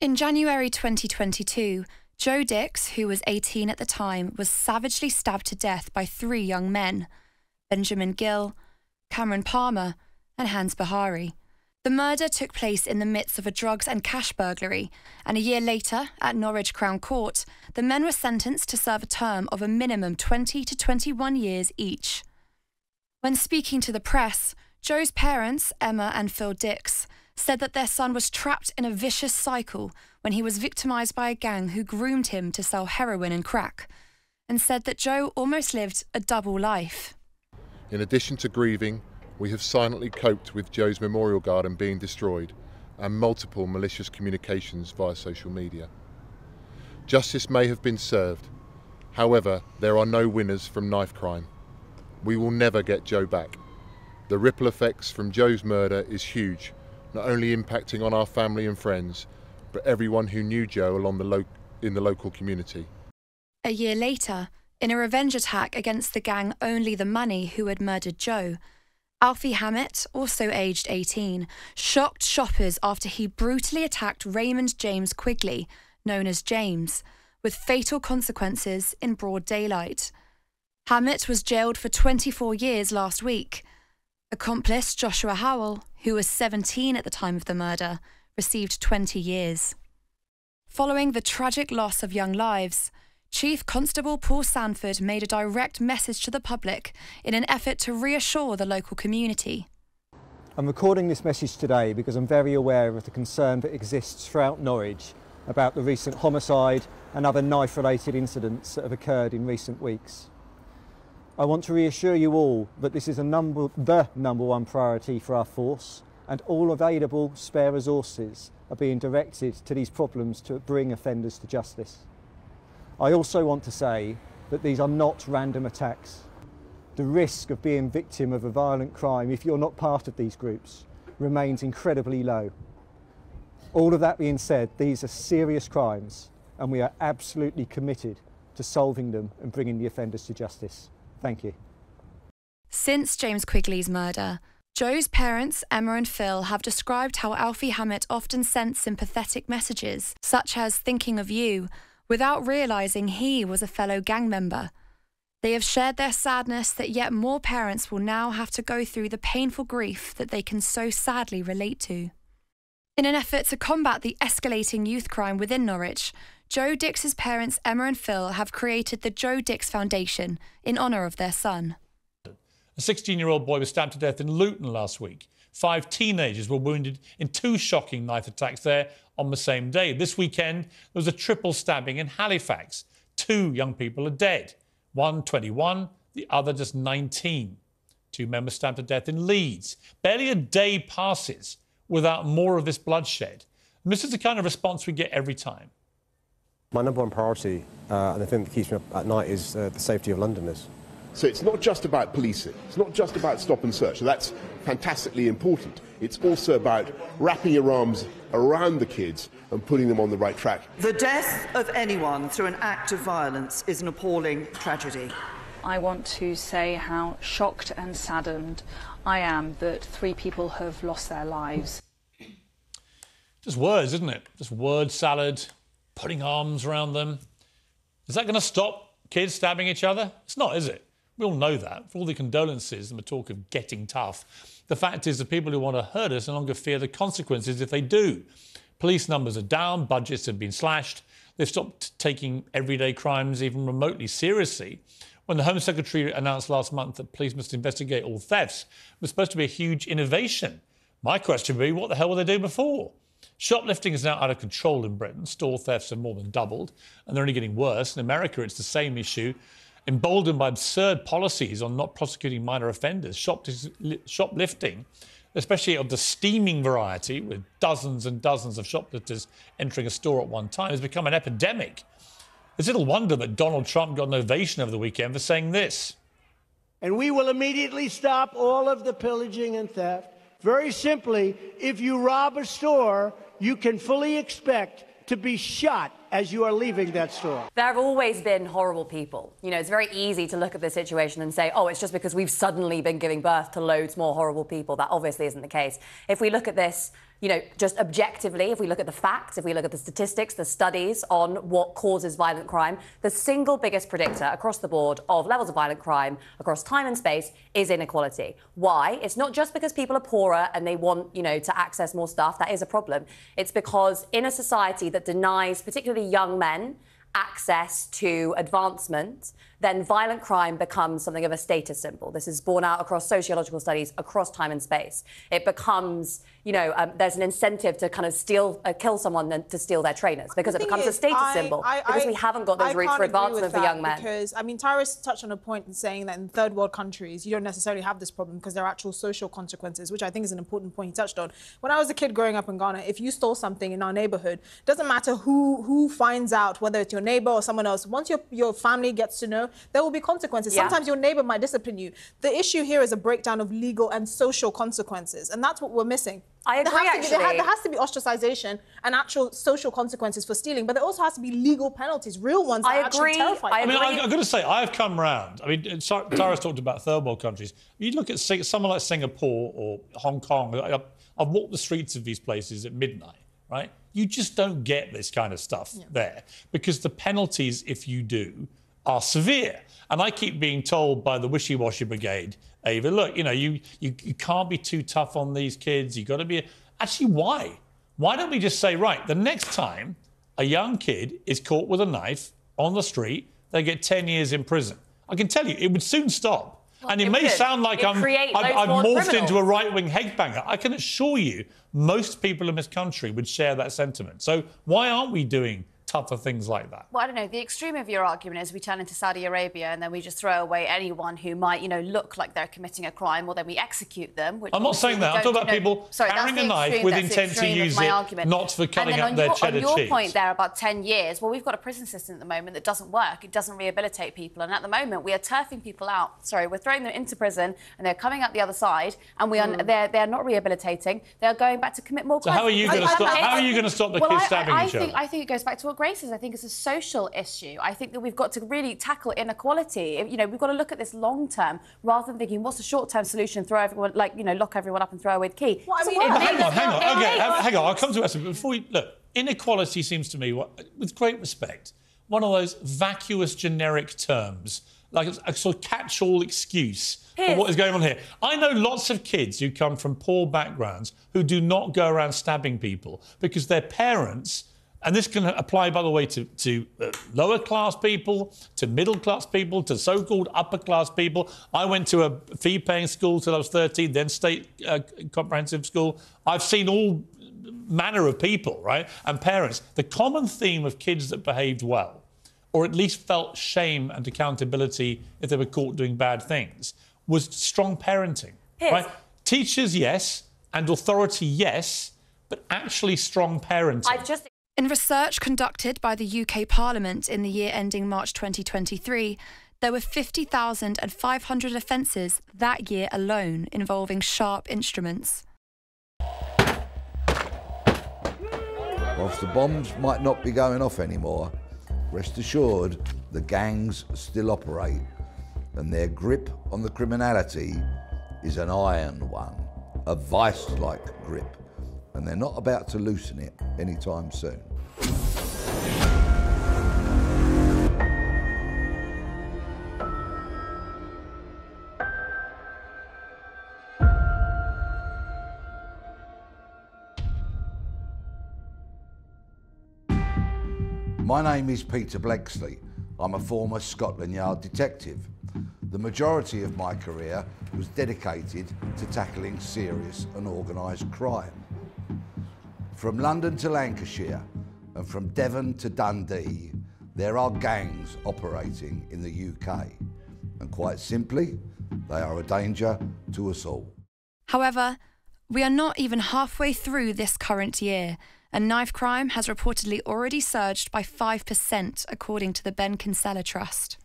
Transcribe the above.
In January 2022, Joe Dix, who was 18 at the time, was savagely stabbed to death by three young men Benjamin Gill, Cameron Palmer, and Hans Bahari. The murder took place in the midst of a drugs and cash burglary, and a year later, at Norwich Crown Court, the men were sentenced to serve a term of a minimum 20 to 21 years each. When speaking to the press, Joe's parents, Emma and Phil Dix, said that their son was trapped in a vicious cycle when he was victimized by a gang who groomed him to sell heroin and crack, and said that Joe almost lived a double life. In addition to grieving, we have silently coped with Joe's memorial garden being destroyed and multiple malicious communications via social media. Justice may have been served, however, there are no winners from knife crime. We will never get Joe back. The ripple effects from Joe's murder is huge not only impacting on our family and friends, but everyone who knew Joe along the in the local community. A year later, in a revenge attack against the gang Only the Money who had murdered Joe, Alfie Hammett, also aged 18, shocked shoppers after he brutally attacked Raymond James Quigley, known as James, with fatal consequences in broad daylight. Hammett was jailed for 24 years last week. Accomplice Joshua Howell, who was 17 at the time of the murder, received 20 years. Following the tragic loss of young lives, Chief Constable Paul Sanford made a direct message to the public in an effort to reassure the local community. I'm recording this message today because I'm very aware of the concern that exists throughout Norwich about the recent homicide and other knife related incidents that have occurred in recent weeks. I want to reassure you all that this is number, the number one priority for our force and all available spare resources are being directed to these problems to bring offenders to justice. I also want to say that these are not random attacks. The risk of being victim of a violent crime if you're not part of these groups remains incredibly low. All of that being said, these are serious crimes and we are absolutely committed to solving them and bringing the offenders to justice. Thank you. Since James Quigley's murder, Joe's parents, Emma and Phil, have described how Alfie Hammett often sent sympathetic messages, such as thinking of you, without realising he was a fellow gang member. They have shared their sadness that yet more parents will now have to go through the painful grief that they can so sadly relate to. In an effort to combat the escalating youth crime within Norwich, Joe Dix's parents, Emma and Phil, have created the Joe Dix Foundation in honour of their son. A 16 year old boy was stabbed to death in Luton last week. Five teenagers were wounded in two shocking knife attacks there on the same day. This weekend, there was a triple stabbing in Halifax. Two young people are dead. One 21, the other just 19. Two men were stabbed to death in Leeds. Barely a day passes without more of this bloodshed. And this is the kind of response we get every time. My number one priority, uh, and the thing that keeps me up at night, is uh, the safety of Londoners. So it's not just about policing, it's not just about stop and search. That's fantastically important. It's also about wrapping your arms around the kids and putting them on the right track. The death of anyone through an act of violence is an appalling tragedy. I want to say how shocked and saddened I am that three people have lost their lives. Just words, isn't it? Just word salad, putting arms around them. Is that going to stop kids stabbing each other? It's not, is it? We all know that. For all the condolences and the talk of getting tough, the fact is the people who want to hurt us no longer fear the consequences if they do. Police numbers are down, budgets have been slashed, they've stopped taking everyday crimes even remotely seriously. When the Home Secretary announced last month that police must investigate all thefts, it was supposed to be a huge innovation. My question would be what the hell were they doing before? Shoplifting is now out of control in Britain. Store thefts have more than doubled, and they're only getting worse. In America, it's the same issue. Emboldened by absurd policies on not prosecuting minor offenders, shoplifting, especially of the steaming variety, with dozens and dozens of shoplifters entering a store at one time, has become an epidemic. It's little wonder that Donald Trump got an ovation over the weekend for saying this. And we will immediately stop all of the pillaging and theft. Very simply, if you rob a store, you can fully expect to be shot as you are leaving that store. There have always been horrible people. You know, it's very easy to look at the situation and say, oh, it's just because we've suddenly been giving birth to loads more horrible people. That obviously isn't the case. If we look at this you know, just objectively, if we look at the facts, if we look at the statistics, the studies on what causes violent crime, the single biggest predictor across the board of levels of violent crime across time and space is inequality. Why? It's not just because people are poorer and they want, you know, to access more stuff. That is a problem. It's because in a society that denies particularly young men access to advancement, then violent crime becomes something of a status symbol. This is borne out across sociological studies across time and space. It becomes, you know, um, there's an incentive to kind of steal, uh, kill someone than to steal their trainers because it becomes is, a status I, symbol. I, because I, we haven't got those routes for advancement for young men. Because I mean, Tyrus touched on a point in saying that in third world countries you don't necessarily have this problem because there are actual social consequences, which I think is an important point he touched on. When I was a kid growing up in Ghana, if you stole something in our neighborhood, doesn't matter who who finds out, whether it's your neighbor or someone else. Once your your family gets to know, there will be consequences consequences. Yeah. Sometimes your neighbor might discipline you. The issue here is a breakdown of legal and social consequences, and that's what we're missing. I agree, there has, actually. To be, there, there has to be ostracization and actual social consequences for stealing, but there also has to be legal penalties, real ones that I agree. terrifying. I, I mean, I, have got to say, I've come round. I mean, uh, Tara's talked about third world countries. You look at someone like Singapore or Hong Kong. I've walked the streets of these places at midnight, right? You just don't get this kind of stuff yeah. there because the penalties, if you do, are severe. And I keep being told by the wishy-washy brigade, Ava, look, you know, you, you, you can't be too tough on these kids. You've got to be... Actually, why? Why don't we just say, right, the next time a young kid is caught with a knife on the street, they get 10 years in prison. I can tell you, it would soon stop. Well, and it, it may would. sound like I'm, I've, I've morphed criminals. into a right-wing headbanger. I can assure you, most people in this country would share that sentiment. So why aren't we doing tougher things like that? Well, I don't know. The extreme of your argument is we turn into Saudi Arabia and then we just throw away anyone who might, you know, look like they're committing a crime, or then we execute them. I'm not saying that. I'm talking about know, people sorry, carrying a knife extreme, with intent to use it, argument. not for cutting up their your, cheddar cheese. On your cheese. point there about 10 years, well, we've got a prison system at the moment that doesn't work. It doesn't rehabilitate people, and at the moment we are turfing people out. Sorry, we're throwing them into prison, and they're coming out the other side, and we are mm. they're they're not rehabilitating. They are going back to commit more so crimes. how are you going to stop? How are you going to stop the well, kids I, stabbing I each think, other? I think it goes back to what Grace says. I think it's a social issue. I think that we've got to really tackle inequality. You know, we've got to look at this long term rather than thinking what's the short term solution? Throw everyone, like you know, lock everyone up and throw away the key. Well, I mean, hang on, hang on. Okay, hang on. I'll come to us before we look. Inequality seems to me, with great respect, one of those vacuous generic terms like a sort of catch-all excuse for what is going on here. I know lots of kids who come from poor backgrounds who do not go around stabbing people because their parents and this can apply, by the way, to, to uh, lower class people, to middle class people, to so called upper class people. I went to a fee paying school till I was 13, then state uh, comprehensive school. I've seen all manner of people, right? And parents. The common theme of kids that behaved well, or at least felt shame and accountability if they were caught doing bad things, was strong parenting. Right? Teachers, yes, and authority, yes, but actually strong parenting. In research conducted by the UK Parliament in the year ending March 2023, there were 50,500 offences that year alone involving sharp instruments. Whilst the bombs might not be going off anymore, rest assured the gangs still operate and their grip on the criminality is an iron one, a vice like grip, and they're not about to loosen it anytime soon. My name is Peter Bleksley. I'm a former Scotland Yard detective. The majority of my career was dedicated to tackling serious and organised crime. From London to Lancashire and from Devon to Dundee, there are gangs operating in the UK. And quite simply, they are a danger to us all. However, we are not even halfway through this current year, and knife crime has reportedly already surged by 5%, according to the Ben Kinsella Trust.